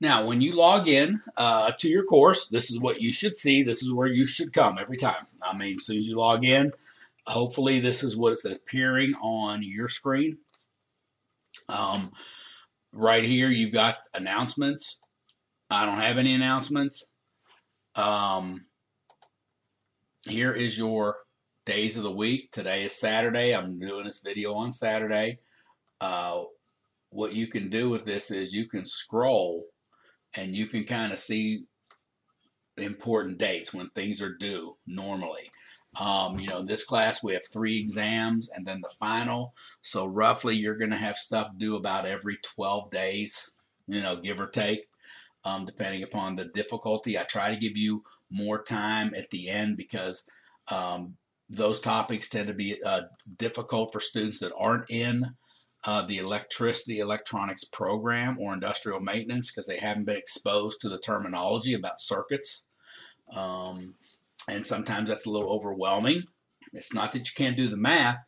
Now, when you log in uh, to your course, this is what you should see. This is where you should come every time. I mean, as soon as you log in, hopefully this is what is appearing on your screen. Um, right here, you've got announcements. I don't have any announcements. Um, here is your days of the week. Today is Saturday. I'm doing this video on Saturday. Uh, what you can do with this is you can scroll and you can kind of see important dates when things are due normally. Um, you know, in this class we have three exams and then the final. So roughly you're going to have stuff due about every 12 days, you know, give or take, um, depending upon the difficulty. I try to give you more time at the end because um, those topics tend to be uh, difficult for students that aren't in uh, the electricity electronics program or industrial maintenance because they haven't been exposed to the terminology about circuits. Um, and sometimes that's a little overwhelming. It's not that you can't do the math,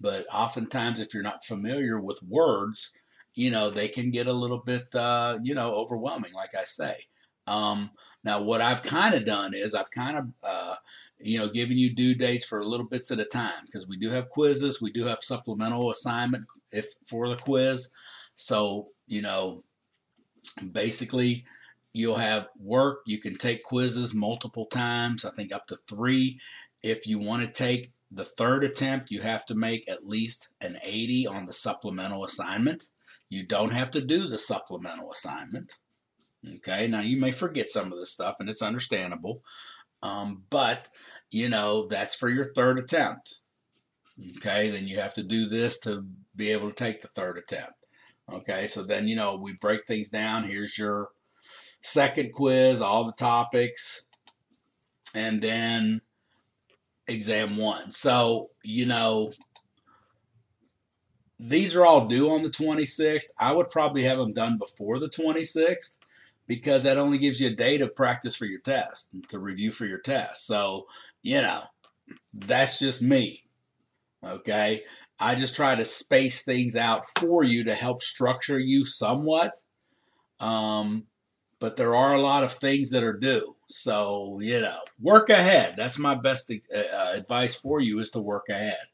but oftentimes if you're not familiar with words, you know, they can get a little bit, uh, you know, overwhelming, like I say. Um, now, what I've kind of done is I've kind of, uh, you know, giving you due dates for a little bits at a time because we do have quizzes, we do have supplemental assignment if for the quiz. So, you know, basically you'll have work, you can take quizzes multiple times, I think up to 3. If you want to take the third attempt, you have to make at least an 80 on the supplemental assignment. You don't have to do the supplemental assignment. Okay, now you may forget some of this stuff, and it's understandable. Um, but, you know, that's for your third attempt. Okay, then you have to do this to be able to take the third attempt. Okay, so then, you know, we break things down. Here's your second quiz, all the topics, and then exam one. So, you know, these are all due on the 26th. I would probably have them done before the 26th because that only gives you a day to practice for your test, to review for your test. So, you know, that's just me. Okay. I just try to space things out for you to help structure you somewhat. Um, but there are a lot of things that are due. So, you know, work ahead. That's my best uh, uh advice for you is to work ahead.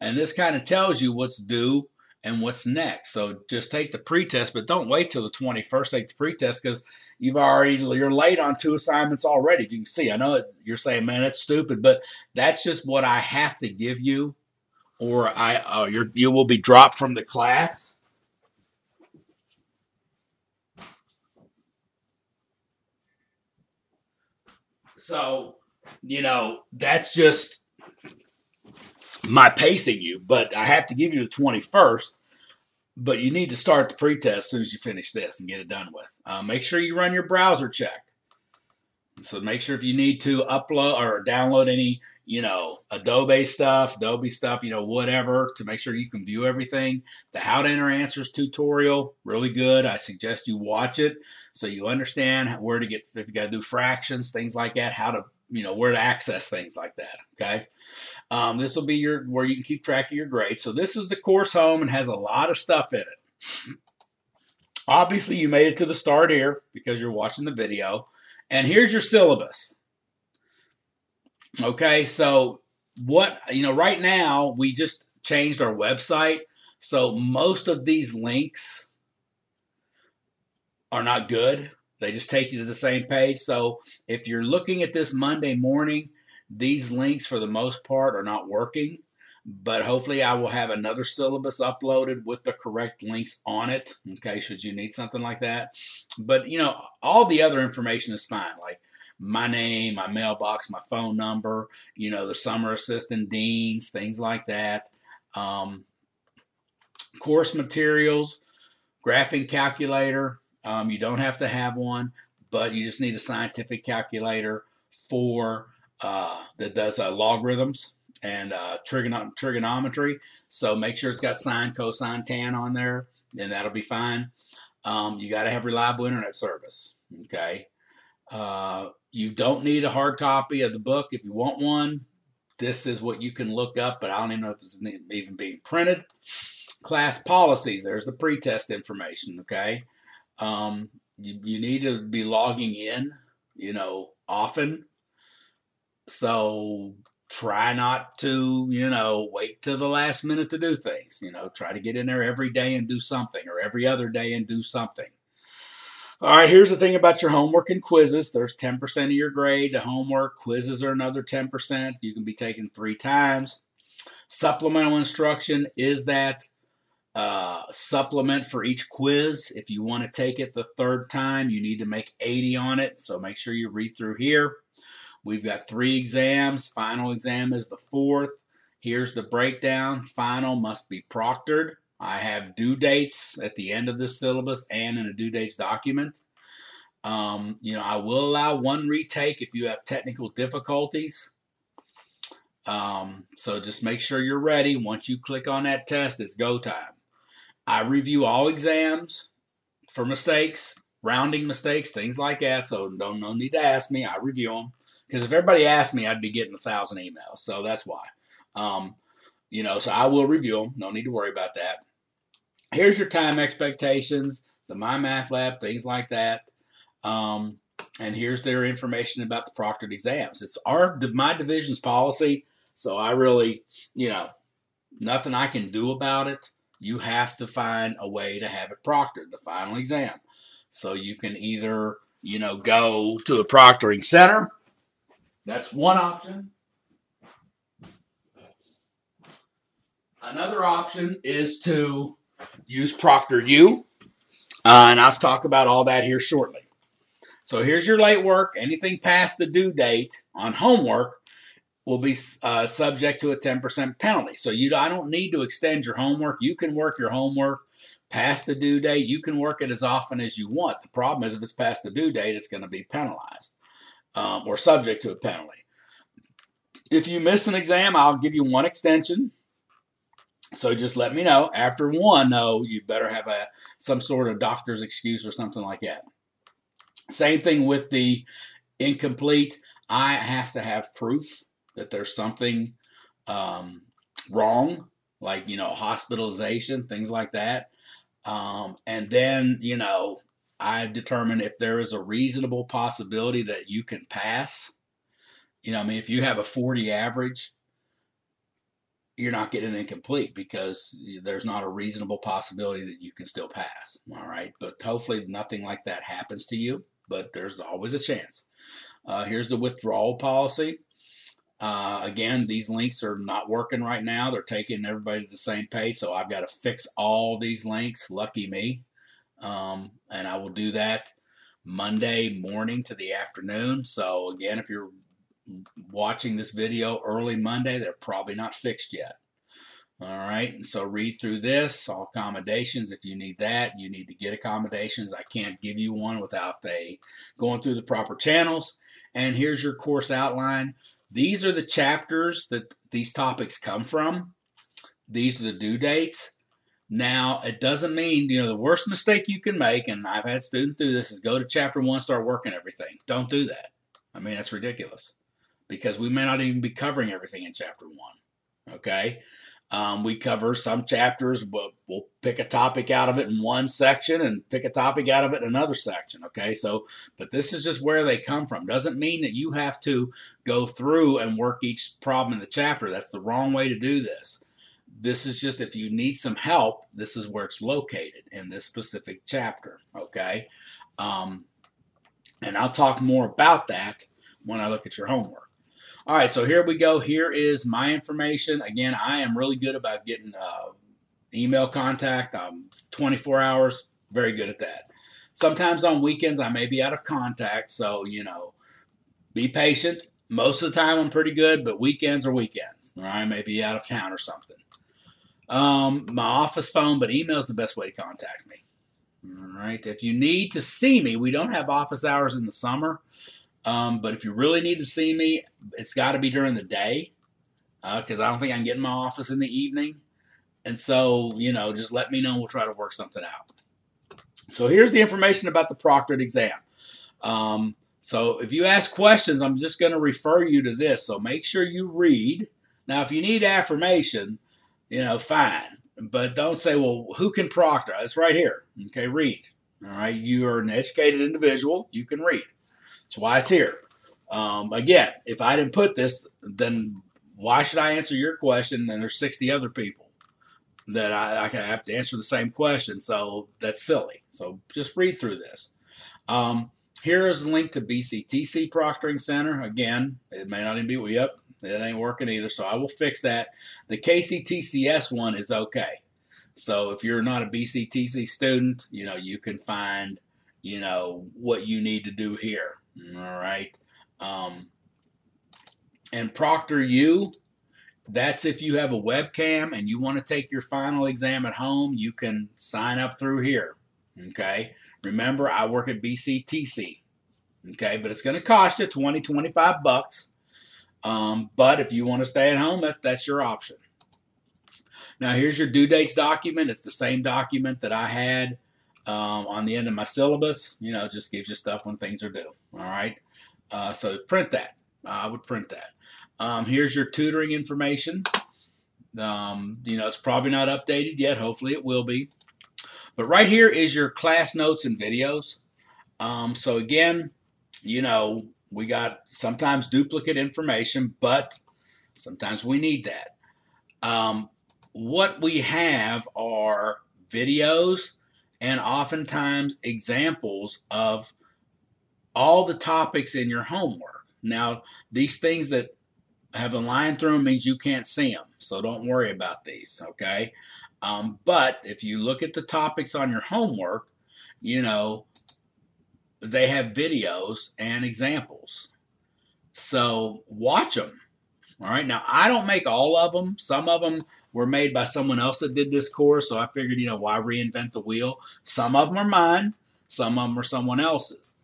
And this kind of tells you what's due and what's next. So just take the pretest, but don't wait till the 21st. Take the pretest because you've already you're late on two assignments already. You can see. I know you're saying, man, that's stupid, but that's just what I have to give you, or I uh, you you will be dropped from the class. So you know that's just my pacing you, but I have to give you the 21st. But you need to start the pretest as soon as you finish this and get it done with. Uh, make sure you run your browser check. So make sure if you need to upload or download any, you know, Adobe stuff, Adobe stuff, you know, whatever, to make sure you can view everything. The How to Enter Answers tutorial, really good. I suggest you watch it so you understand where to get, if you got to do fractions, things like that, how to, you know, where to access things like that. Okay. Um, this will be your where you can keep track of your grades. So this is the course home and has a lot of stuff in it. Obviously, you made it to the start here because you're watching the video. And here's your syllabus. Okay, so what, you know, right now we just changed our website. So most of these links are not good. They just take you to the same page. So if you're looking at this Monday morning, these links, for the most part, are not working, but hopefully I will have another syllabus uploaded with the correct links on it, okay, should you need something like that. But, you know, all the other information is fine, like my name, my mailbox, my phone number, you know, the summer assistant deans, things like that. Um, course materials, graphing calculator. Um, you don't have to have one, but you just need a scientific calculator for uh, that does uh, logarithms and uh, trigon- trigonometry. So make sure it's got sine, cosine, tan on there, and that'll be fine. Um, you got to have reliable internet service. Okay. Uh, you don't need a hard copy of the book. If you want one, this is what you can look up, but I don't even know if it's even being printed. Class policies. There's the pretest information. Okay. Um, you, you need to be logging in, you know, often. So try not to, you know, wait till the last minute to do things. You know, try to get in there every day and do something, or every other day and do something. All right, here's the thing about your homework and quizzes. There's 10% of your grade to homework. Quizzes are another 10%. You can be taken three times. Supplemental instruction is that uh, supplement for each quiz. If you want to take it the third time, you need to make 80 on it. So make sure you read through here. We've got three exams. Final exam is the fourth. Here's the breakdown. Final must be proctored. I have due dates at the end of this syllabus and in a due dates document. Um, you know, I will allow one retake if you have technical difficulties. Um, so just make sure you're ready. Once you click on that test, it's go time. I review all exams for mistakes, rounding mistakes, things like that. So don't no need to ask me. I review them because if everybody asked me, I'd be getting a thousand emails. So that's why. Um, you know, so I will review them. No need to worry about that. Here's your time expectations, the My Math Lab, things like that. Um, and here's their information about the proctored exams. It's our my division's policy, so I really, you know, nothing I can do about it you have to find a way to have it proctored, the final exam. So you can either, you know, go to a proctoring center. That's one option. Another option is to use ProctorU, uh, and I'll talk about all that here shortly. So here's your late work. Anything past the due date on homework will be uh, subject to a 10% penalty. So you, I don't need to extend your homework. You can work your homework past the due date. You can work it as often as you want. The problem is if it's past the due date, it's going to be penalized um, or subject to a penalty. If you miss an exam, I'll give you one extension. So just let me know. After one, though, you better have a some sort of doctor's excuse or something like that. Same thing with the incomplete. I have to have proof that there's something um, wrong, like, you know, hospitalization, things like that. Um, and then, you know, I determine if there is a reasonable possibility that you can pass. You know, I mean, if you have a 40 average, you're not getting incomplete because there's not a reasonable possibility that you can still pass. All right. But hopefully nothing like that happens to you, but there's always a chance. Uh, here's the withdrawal policy. Uh, again, these links are not working right now. They're taking everybody to the same pace, so I've got to fix all these links. Lucky me. Um, and I will do that Monday morning to the afternoon. So again, if you're watching this video early Monday, they're probably not fixed yet. All right, and so read through this, all accommodations. If you need that, you need to get accommodations. I can't give you one without they going through the proper channels. And here's your course outline. These are the chapters that these topics come from. These are the due dates. Now, it doesn't mean, you know, the worst mistake you can make, and I've had students do this, is go to chapter one, start working everything. Don't do that. I mean, that's ridiculous because we may not even be covering everything in chapter one. Okay? Um, we cover some chapters, but we'll pick a topic out of it in one section and pick a topic out of it in another section. Okay, so but this is just where they come from. Doesn't mean that you have to go through and work each problem in the chapter. That's the wrong way to do this. This is just if you need some help, this is where it's located in this specific chapter. Okay, um, and I'll talk more about that when I look at your homework. All right, so here we go. Here is my information. Again, I am really good about getting uh, email contact. I'm 24 hours, very good at that. Sometimes on weekends I may be out of contact, so you know, be patient. Most of the time I'm pretty good, but weekends are weekends, or I may be out of town or something. Um, my office phone, but email is the best way to contact me. All right. If you need to see me, we don't have office hours in the summer. Um, but if you really need to see me, it's got to be during the day because uh, I don't think I can get in my office in the evening. And so, you know, just let me know. We'll try to work something out. So here's the information about the proctored exam. Um, so if you ask questions, I'm just going to refer you to this. So make sure you read. Now, if you need affirmation, you know, fine. But don't say, well, who can proctor? It's right here. Okay, read. All right, you are an educated individual. You can read. That's why it's here. Um, again, if I didn't put this, then why should I answer your question? And there's 60 other people that I, I have to answer the same question. So that's silly. So just read through this. Um, here is a link to BCTC Proctoring Center. Again, it may not even be, yep, it ain't working either. So I will fix that. The KCTCS one is okay. So if you're not a BCTC student, you know, you can find, you know, what you need to do here. All right. Um, and ProctorU, that's if you have a webcam and you want to take your final exam at home, you can sign up through here. Okay. Remember, I work at BCTC. Okay. But it's going to cost you 20, 25 bucks. Um, but if you want to stay at home, that, that's your option. Now, here's your due dates document. It's the same document that I had um, on the end of my syllabus. You know, just gives you stuff when things are due. All right. Uh, so print that. I would print that. Um, here's your tutoring information. Um, you know, it's probably not updated yet. Hopefully, it will be. But right here is your class notes and videos. Um, so again, you know, we got sometimes duplicate information, but sometimes we need that. Um, what we have are videos and oftentimes examples of all the topics in your homework. Now, these things that have a line through them means you can't see them, so don't worry about these, okay? Um, but if you look at the topics on your homework, you know, they have videos and examples. So watch them. All right. Now, I don't make all of them. Some of them were made by someone else that did this course. So I figured, you know, why reinvent the wheel? Some of them are mine, some of them are someone else's.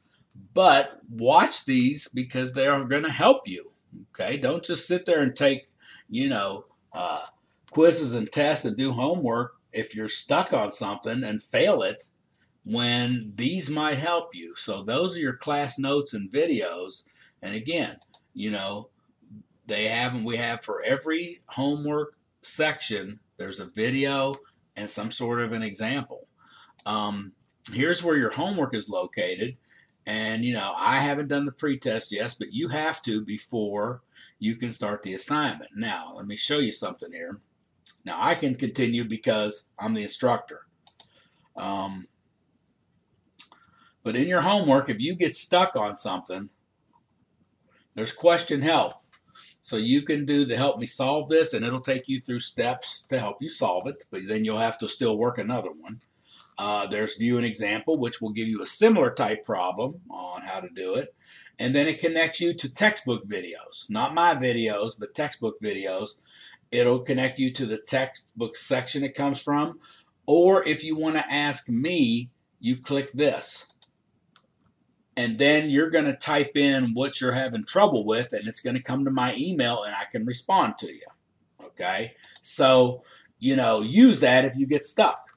But watch these because they are going to help you. Okay. Don't just sit there and take, you know, uh, quizzes and tests and do homework if you're stuck on something and fail it when these might help you. So those are your class notes and videos. And again, you know, they have and we have for every homework section, there's a video and some sort of an example. Um, here's where your homework is located. And, you know, I haven't done the pretest yet, but you have to before you can start the assignment. Now, let me show you something here. Now, I can continue because I'm the instructor. Um, but in your homework, if you get stuck on something, there's question help. So you can do the help me solve this, and it'll take you through steps to help you solve it, but then you'll have to still work another one. Uh, there's view an example, which will give you a similar type problem on how to do it. And then it connects you to textbook videos, not my videos, but textbook videos. It'll connect you to the textbook section it comes from. Or if you want to ask me, you click this and then you're going to type in what you're having trouble with and it's going to come to my email and I can respond to you. Okay. So, you know, use that if you get stuck.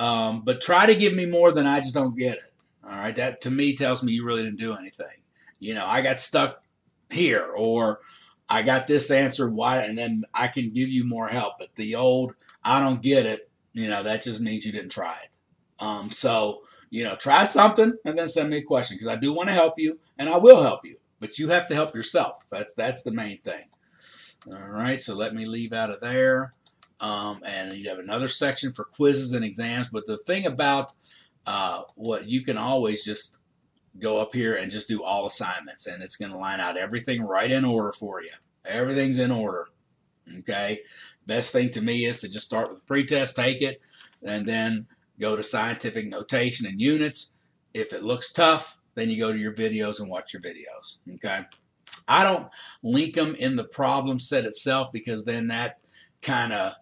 Um, but try to give me more than I just don't get it. All right. That to me tells me you really didn't do anything. You know, I got stuck here or I got this answer. Why? And then I can give you more help. But the old, I don't get it. You know, that just means you didn't try it. Um, so, you know, try something and then send me a question because I do want to help you and I will help you, but you have to help yourself. That's that's the main thing. All right, so let me leave out of there. Um, and you have another section for quizzes and exams. But the thing about uh, what you can always just go up here and just do all assignments, and it's going to line out everything right in order for you. Everything's in order. Okay. Best thing to me is to just start with the pretest, take it, and then go to scientific notation and units. If it looks tough, then you go to your videos and watch your videos. Okay. I don't link them in the problem set itself because then that kind of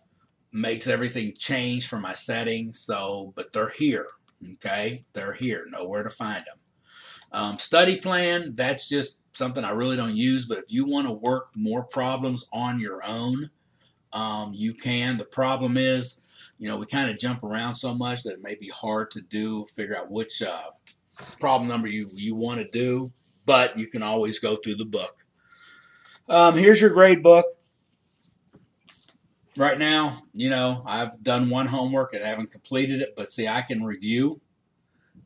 makes everything change for my settings. So, but they're here. Okay. They're here. Nowhere to find them. Um, study plan, that's just something I really don't use. But if you want to work more problems on your own, um, you can. The problem is, you know, we kind of jump around so much that it may be hard to do, figure out which uh, problem number you, you want to do, but you can always go through the book. Um, here's your grade book. Right now, you know, I've done one homework and I haven't completed it, but see, I can review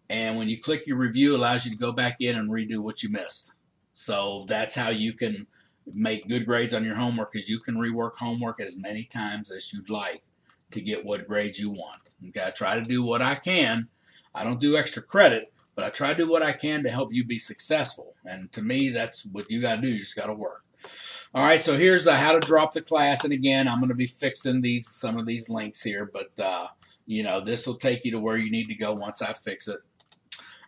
And when you click your review, it allows you to go back in and redo what you missed. So that's how you can make good grades on your homework because you can rework homework as many times as you'd like to get what grades you want. Okay, I try to do what I can. I don't do extra credit, but I try to do what I can to help you be successful. And to me, that's what you got to do. You just got to work. All right, so here's the how to drop the class. And again, I'm going to be fixing these some of these links here, but uh, you know this will take you to where you need to go once I fix it.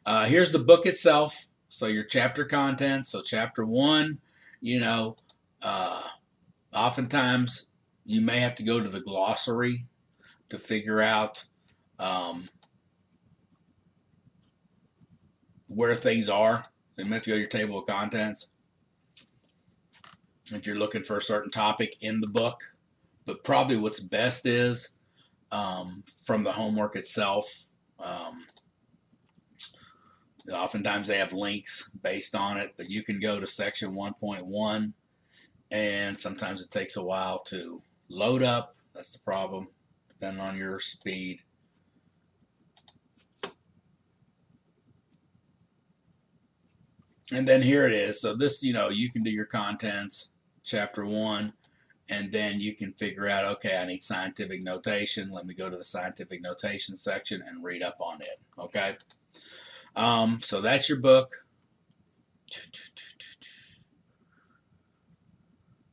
Uh, here's the book itself. So your chapter content. So chapter one, you know, uh, oftentimes you may have to go to the glossary to figure out um, where things are. You may have to go to your table of contents if you're looking for a certain topic in the book. But probably what's best is um, from the homework itself. Um, oftentimes they have links based on it, but you can go to section 1.1 and sometimes it takes a while to load up. That's the problem, depending on your speed. And then here it is. So this, you know, you can do your contents, chapter one, and then you can figure out, okay, I need scientific notation. Let me go to the scientific notation section and read up on it. Okay. Um, so that's your book.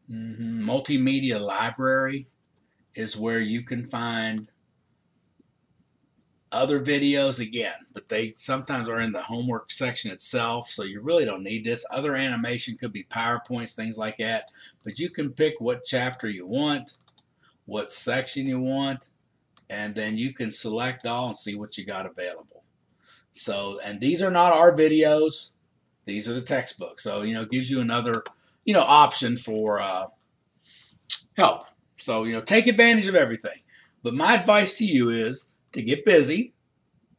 Mm-hmm. Multimedia library is where you can find other videos again, but they sometimes are in the homework section itself, so you really don't need this. Other animation could be PowerPoints, things like that, but you can pick what chapter you want, what section you want, and then you can select all and see what you got available. So, and these are not our videos; these are the textbooks. So, you know, it gives you another, you know, option for uh, help. So, you know, take advantage of everything. But my advice to you is to get busy.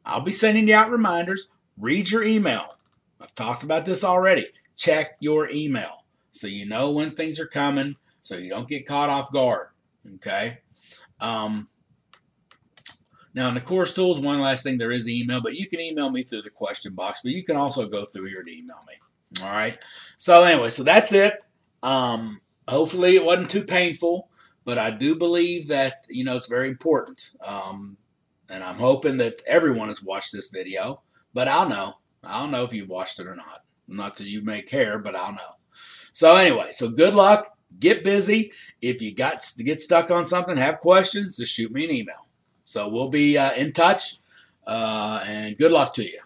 I'll be sending you out reminders. Read your email. I've talked about this already. Check your email so you know when things are coming, so you don't get caught off guard. Okay. Um, now, in the course tools, one last thing, there is email, but you can email me through the question box, but you can also go through here to email me. All right. So, anyway, so that's it. Um, hopefully, it wasn't too painful, but I do believe that, you know, it's very important. Um, and I'm hoping that everyone has watched this video, but I'll know. I'll know if you've watched it or not. Not that you may care, but I'll know. So, anyway, so good luck. Get busy. If you got to get stuck on something, have questions, just shoot me an email. So we'll be uh, in touch, uh, and good luck to you.